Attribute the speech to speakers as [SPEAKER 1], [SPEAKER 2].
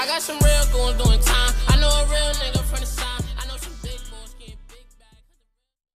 [SPEAKER 1] I got some real goons doing